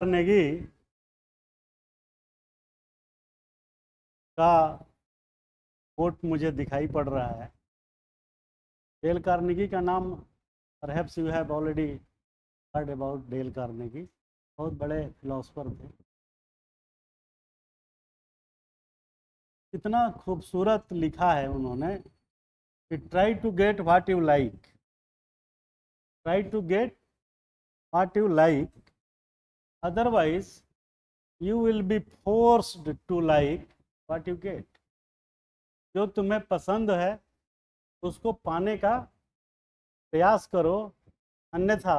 Carnegie का coat मुझे दिखाई पड़ रहा है। डेल कार्नेगी का नाम perhaps you have already heard about Dale Carnegie. बहुत बड़े फिलोसफर थे। कितना खूबसूरत लिखा है उन्होंने। कि try to get what you like try to get what you like otherwise, you will be forced to like what you get. जो तुम्हें पसंद है, उसको पाने का प्रयास करो। अन्यथा,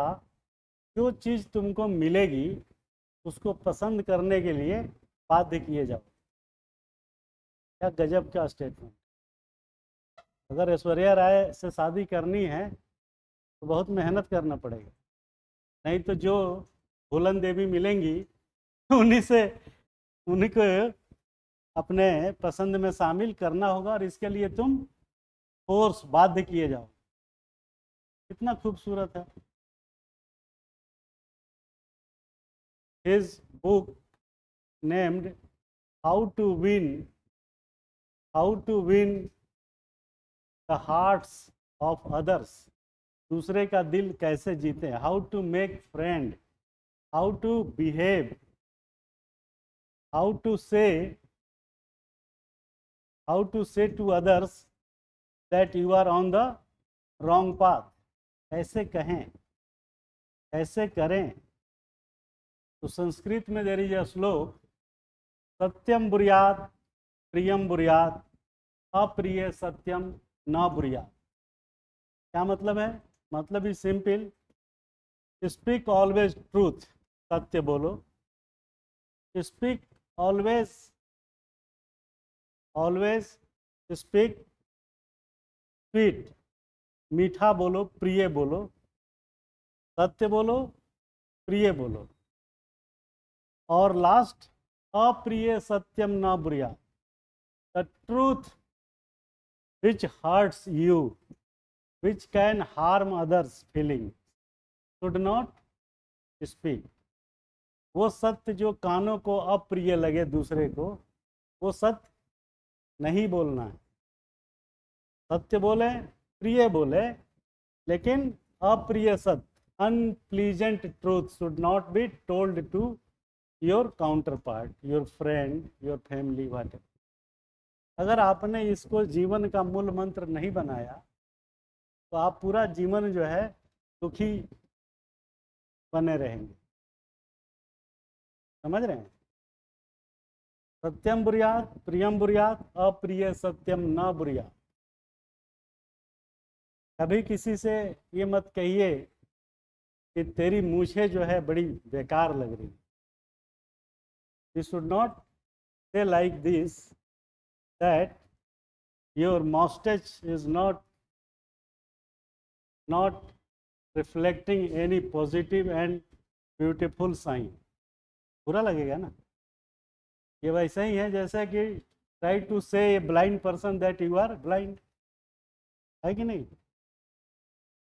जो चीज़ तुमको मिलेगी, उसको पसंद करने के लिए बाध्य किए जाओ। क्या गजब का स्टेटमेंट अगर ऐश्वर्या राय से शादी करनी है तो बहुत मेहनत करना पड़ेगा। नहीं तो जो फूलन देवी मिलेंगी उन्हीं से, उन्हीं को अपने पसंद में शामिल करना होगा और इसके लिए तुम फोर्स बाध्य किए जाओ। कितना खूबसूरत है। His book named how to win, how to win the hearts of others, दूसरे का दिल कैसे जीते how to make friend how to behave, how to say, how to say to others that you are on the wrong path. कैसे कहें कैसे करें। तो संस्कृत में देर इज़ अ श्लोक सत्यम बुरियात प्रियम बुरियात अप्रिय सत्यम न बुरियात। क्या मतलब है? मतलब is simple speak always truth सत्य बोलो। Speak always always speak sweet मीठा बोलो, प्रिय बोलो। सत्य बोलो, प्रिय बोलो। और लास्ट अप्रिय सत्यम न बुरिया। The truth which hurts you which can harm others feeling should not speak वो सत्य जो कानों को अप्रिय लगे दूसरे को, वो सत्य नहीं बोलना है। सत्य बोले, प्रिय बोले, लेकिन अप्रिय सत्य unpleasant truth should not be told to your counter part your friend your family what अगर आपने इसको जीवन का मूल मंत्र नहीं बनाया तो आप पूरा जीवन जो है दुखी बने रहेंगे। समझ रहे हैं? सत्यम बुरियात, प्रियम बुरियात, अप्रिय सत्यम न बुरियात। कभी किसी से ये मत कहिए कि तेरी मूछे जो है बड़ी बेकार लग रही you should not say like this that your message is not not reflecting any positive and beautiful sign बुरा लगेगा ना। ये वैसा ही है जैसे कि try to say blind person that you are blind है कि नहीं?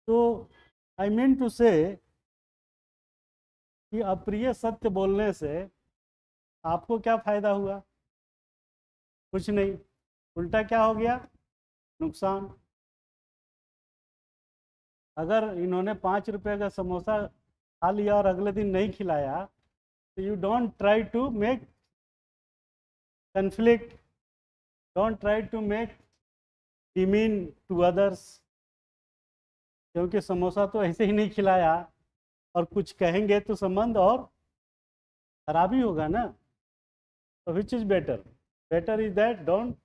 तो आई मीन टू से कि अप्रिय सत्य बोलने से आपको क्या फ़ायदा हुआ? कुछ नहीं। उल्टा क्या हो गया? नुकसान। अगर इन्होंने पाँच रुपए का समोसा खा लिया और अगले दिन नहीं खिलाया you don't try to make conflict, don't try to make demean to others. क्योंकि समोसा तो ऐसे ही नहीं खिलाया और कुछ कहेंगे तो संबंध और खराब ही होगा ना तो which is better better is that don't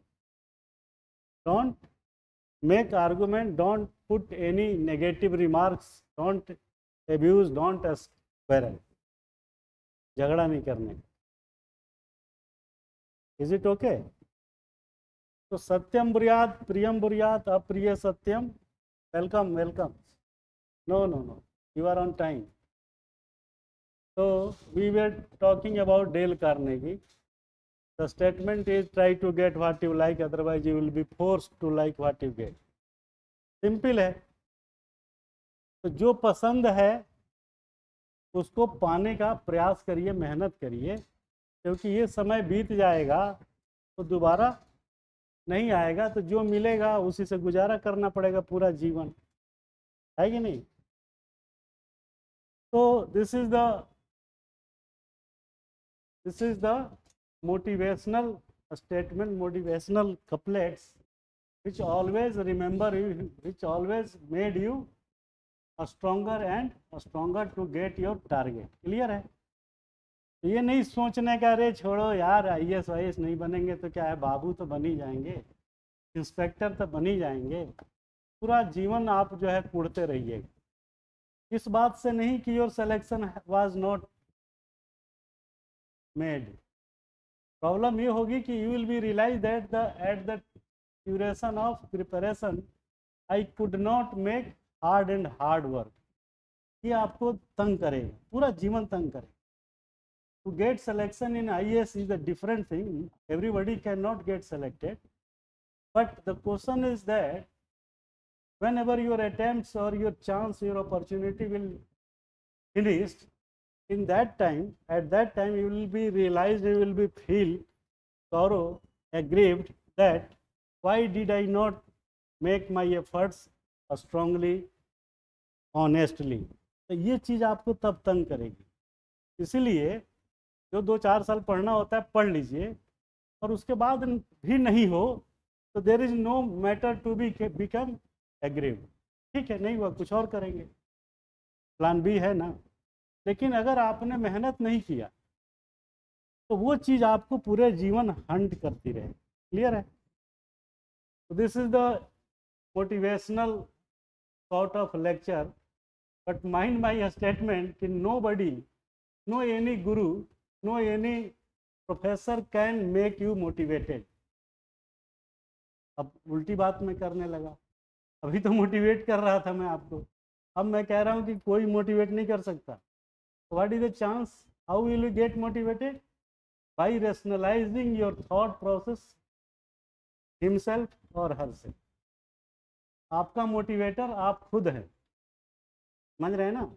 don't make argument don't put any negative remarks don't abuse don't quarrel झगड़ा नहीं करने इज़ इट ओके तो सत्यम बुरियात प्रियम बुरियात अप्रिय सत्यम welcome welcome no no no you are on time तो we were talking about Dale Carnegie the statement is try to get what you like otherwise you will be force to like what you get simple है। तो जो पसंद है उसको पाने का प्रयास करिए, मेहनत करिए, क्योंकि ये समय बीत जाएगा तो दोबारा नहीं आएगा तो जो मिलेगा उसी से गुजारा करना पड़ेगा पूरा जीवन। है कि नहीं? तो this is this is the motivational statement motivational couplets which always remember you which always made you a and and to get your target clear है? ये नहीं सोचने का अरे छोड़ो यार आई एस वाई एस नहीं बनेंगे तो क्या है? बाबू तो बन ही जाएँगे। इंस्पेक्टर तो बन ही जाएँगे। पूरा जीवन आप जो है कुड़ते रहिएगा इस बात से नहीं कि your selection was not made problem ये होगी कि you will be realize that the at the duration of preparation I could not make hard and hard work ये आपको तंग करेगा पूरा जीवन तंग करेगा to get selection in IAS is a different thing. Everybody cannot get selected. But the question is that whenever your attempts or your chance, your opportunity will finish, in that time, at that time you will be realized, you will be feel sorrow, aggrieved that why did I not make my efforts strongly, honestly तो ये चीज़ आपको तब तंग करेगी। इसलिए जो दो चार साल पढ़ना होता है पढ़ लीजिए और उसके बाद भी नहीं हो तो there is no matter to be become aggrieve ठीक है नहीं हुआ कुछ और करेंगे। प्लान बी है ना? लेकिन अगर आपने मेहनत नहीं किया तो वो चीज़ आपको पूरे जीवन हंट करती रहे। क्लियर है? This is the motivational lecture but mind my statement कि nobody no any guru no any professor can make you motivated अब उल्टी बात मैं करने लगा। अभी तो मोटिवेट कर रहा था मैं आपको। अब मैं कह रहा हूँ कि कोई मोटिवेट नहीं कर सकता। What is chance how will you get motivated by by your your process himself और हर herself. आपका मोटिवेटर आप खुद हैं। समझ रहे हैं ना?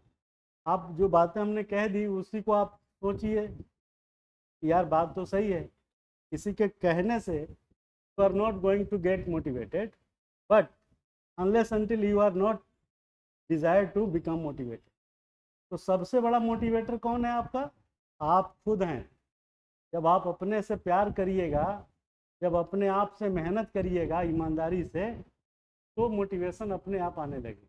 आप जो बातें हमने कह दी, उसी को आप सोचिए। यार, बात तो सही है। किसी के कहने से you are not going to get motivated but unless until you are not desire to become motivated तो सबसे बड़ा मोटिवेटर कौन है आपका? आप खुद हैं। जब आप अपने से प्यार करिएगा, जब अपने आप से मेहनत करिएगा, ईमानदारी से तो मोटिवेशन अपने आप आने लगे।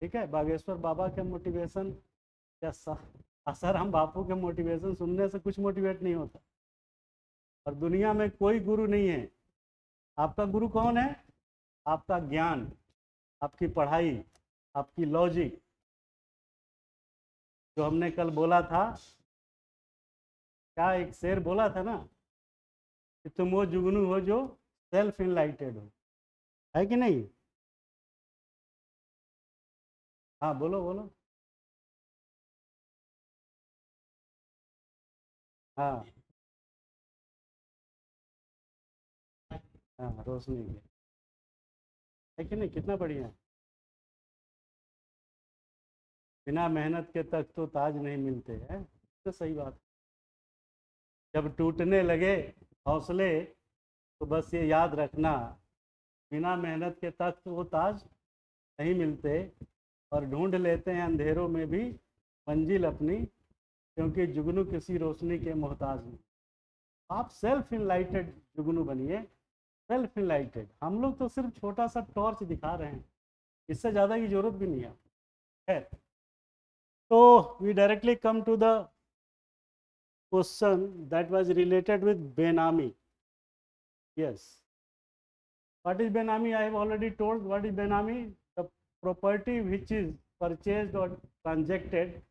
ठीक है? बागेश्वर बाबा के मोटिवेशन या आसाराम बापू के मोटिवेशन सुनने से कुछ मोटिवेट नहीं होता। और दुनिया में कोई गुरु नहीं है। आपका गुरु कौन है? आपका ज्ञान, आपकी पढ़ाई, आपकी लॉजिक जो हमने कल बोला था, क्या एक शेर बोला था ना, कि तुम वो जुगनू, हो जो सेल्फ इनलाइटेड हो। है कि नहीं? हाँ बोलो बोलो। हाँ। हाँ रोशनी है है कि नहीं? कितना बढ़िया बिना मेहनत के तक तो ताज नहीं मिलते हैं। तो सही बात। जब टूटने लगे हौसले तो बस ये याद रखना, बिना मेहनत के तक तो वो ताज नहीं मिलते और ढूंढ लेते हैं अंधेरों में भी मंजिल अपनी, क्योंकि जुगनू किसी रोशनी के मोहताज नहीं। आप सेल्फ इनलाइटेड जुगनू बनिए सेल्फ इनलाइटेड हम लोग तो सिर्फ़ छोटा सा टॉर्च दिखा रहे हैं, इससे ज़्यादा की ज़रूरत भी नहीं है। खैर So we directly come to the question that was related with Benami. Yes. What is Benami? I have already told what is Benami. The property which is purchased or transacted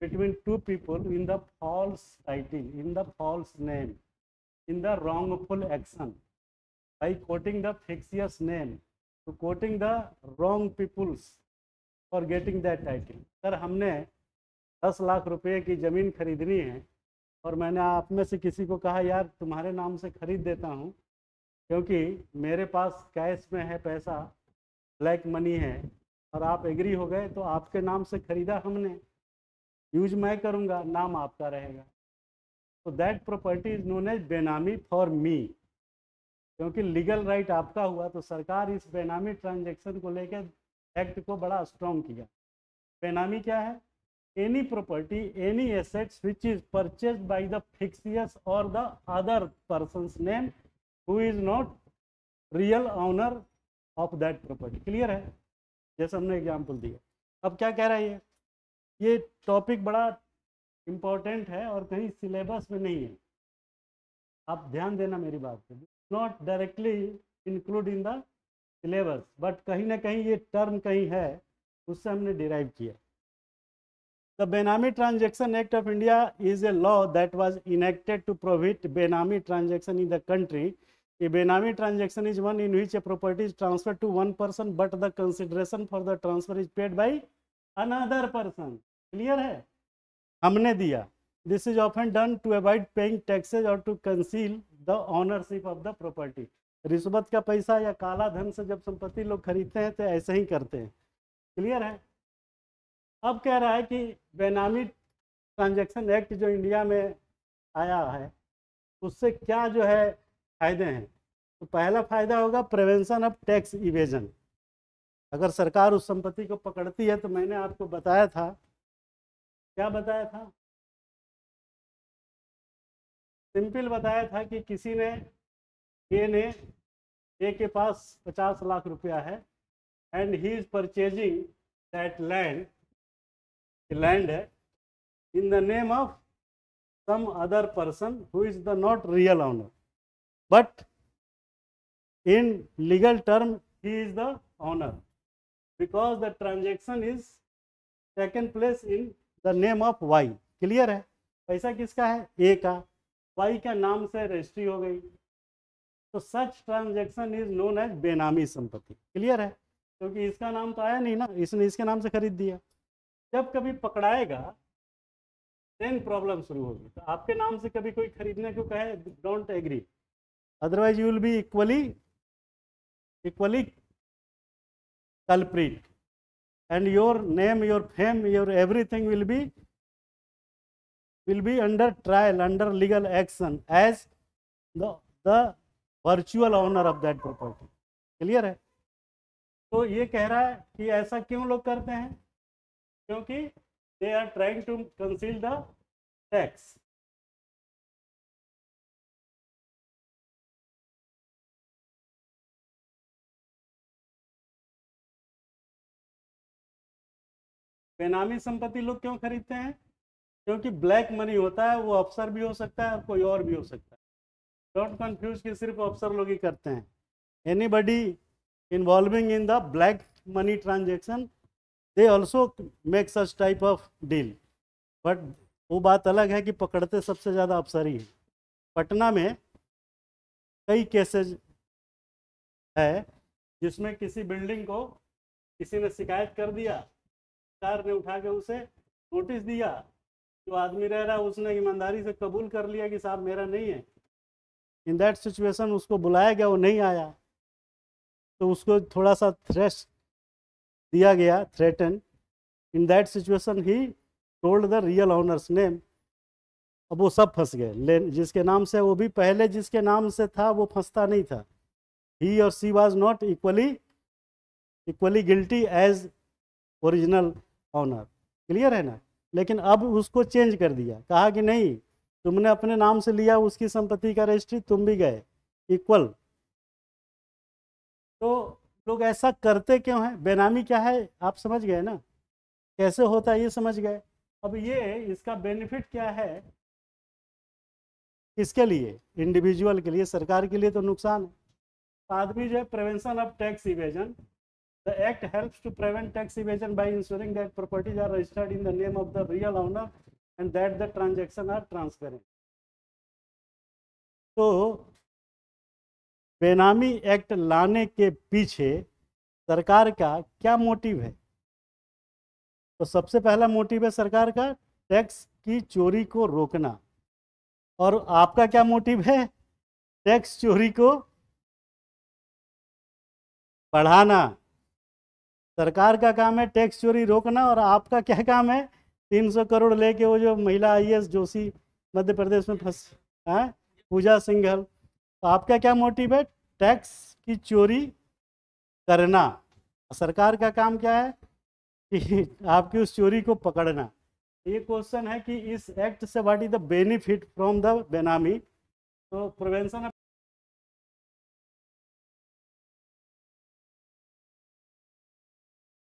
between two people in the false title, in the false name, in the wrongful action, by quoting the fictitious name, to quoting the wrong peoples for getting that title. Sir, हमने दस लाख रुपए की ज़मीन खरीदनी है और मैंने आप में से किसी को कहा यार तुम्हारे नाम से ख़रीद देता हूँ क्योंकि मेरे पास कैश में है पैसा ब्लैक मनी है, और आप एग्री हो गए तो आपके नाम से खरीदा हमने। यूज़ मैं करूँगा, नाम आपका रहेगा। तो that property is known as benami for me क्योंकि लीगल राइट आपका हुआ तो सरकार इस बेनामी ट्रांजेक्शन को लेकर एक्ट को बड़ा स्ट्रॉन्ग किया। बेनामी क्या है? Any property any assets which is purchase by the fictitious or the other person name who is not real owner of that property clear है? जैसे हमने एग्ज़ाम्पल दिया। अब क्या कह रहा है ये? ये टॉपिक बड़ा इम्पोर्टेंट है और कहीं सिलेबस में नहीं है। आप ध्यान देना मेरी बात पे not directly include in the syllabus but कहीं ना कहीं ये टर्म कहीं है, उससे हमने डिराइव किया। The benami transaction act of India is a law that was enacted to prohibit benami transaction in the country benami transaction is one in which a property transfer to one person but the consideration for the transfer is paid by another person clear है? हमने दिया। This is often done to avoid paying taxes or to conceal the ownership of the property रिश्वत का पैसा या काला धन से जब संपत्ति लोग खरीदते हैं तो ऐसे ही करते हैं। क्लियर है? अब कह रहा है कि बेनामी ट्रांजेक्शन एक्ट जो इंडिया में आया है, उससे क्या जो है फ़ायदे हैं। तो पहला फ़ायदा होगा प्रिवेंशन ऑफ़ टैक्स इवेजन अगर सरकार उस संपत्ति को पकड़ती है तो मैंने आपको बताया था। क्या बताया था? सिंपल बताया था कि किसी ने ए ने ए के पास पचास लाख रुपया है and he is purchasing that land land है in the name of some other person who is the not real owner but in legal term, he is the owner because the transaction is taken place in the name of y. Clear है? पैसा किसका है? ए का। Y का नाम से registry हो गई। तो such transaction is known as benami संपत्ति। क्लियर है? क्योंकि इसका नाम तो आया नहीं ना। इसने इसके नाम से खरीद दिया। जब कभी पकड़ाएगा देन प्रॉब्लम शुरू होगी। तो आपके नाम से कभी कोई खरीदने को कहे don't agree otherwise you will be equally equally culprit and your name your fame your everything will be will be under trial under legal action as the the virtual owner of that property clear है तो ये कह रहा है कि ऐसा क्यों लोग करते हैं क्योंकि they are trying to conceal the tax benami संपत्ति लोग क्यों खरीदते हैं? क्योंकि ब्लैक मनी होता है, वो अफसर भी हो सकता है और कोई और भी हो सकता है। डोंट कंफ्यूज कि सिर्फ़ अफसर लोग ही करते हैं। Anybody involving in the black money transaction they also make such type of deal but वो बात अलग है कि पकड़ते सबसे ज़्यादा अफसर ही है। पटना में कई केसेज है जिसमें किसी बिल्डिंग को किसी ने शिकायत कर दिया सरकार ने उठा के उसे नोटिस दिया। जो आदमी रह रहा उसने ईमानदारी से कबूल कर लिया कि साहब मेरा नहीं है। इन दैट सिचुएशन उसको बुलाया गया, वो नहीं आया। तो उसको थोड़ा सा थ्रेश दिया गया threaten in that situation he told the real owner's name अब वो सब फंस गए। जिसके नाम से वो भी पहले जिसके नाम से था, वो फंसता नहीं था। He or she was not equally equally guilty as original owner clear है ना? लेकिन अब उसको चेंज कर दिया। कहा कि नहीं, तुमने अपने नाम से लिया, उसकी संपत्ति का रजिस्ट्री तुम भी गए। इक्वल तो लोग ऐसा करते क्यों हैं? बेनामी क्या है? आप समझ गए ना? कैसे होता है ये समझ गए? अब ये, इसका बेनिफिट क्या है? किसके लिए? इंडिविजुअल के लिए, सरकार के लिए तो नुकसान है। आदमी जो है prevention of tax evasion The act helps to prevent tax evasion by ensuring that properties are registered in the name of the real owner and that the transactions are transparent. तो बेनामी एक्ट लाने के पीछे सरकार का क्या motive है तो सबसे पहला मोटिव है सरकार का टैक्स की चोरी को रोकना और आपका क्या मोटिव है टैक्स चोरी को बढ़ाना सरकार का काम है टैक्स चोरी रोकना और आपका क्या काम है? तीन सौ करोड़ लेके वो जो महिला आई जोशी मध्य प्रदेश में फंस, है? पूजा सिंघल। तो आपका क्या मोटिव है? टैक्स की चोरी करना। सरकार का काम क्या है? कि आपकी उस चोरी को पकड़ना। ये क्वेश्चन है कि इस एक्ट से what is the benefit from the benami तो प्रिवेंशन